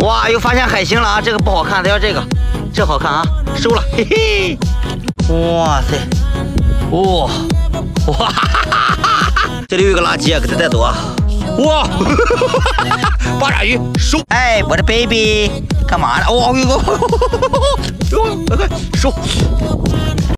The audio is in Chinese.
哇，又发现海星了啊，这个不好看，咱要这个，这好看啊，收了，嘿嘿。哇塞，哇哇哈哈哈哈，这里有个垃圾啊，给它带走啊。哇哈哈哈，八爪鱼，收。哎，我的 baby，干嘛呢？哇，有一快快。收。